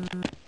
Mm-hmm.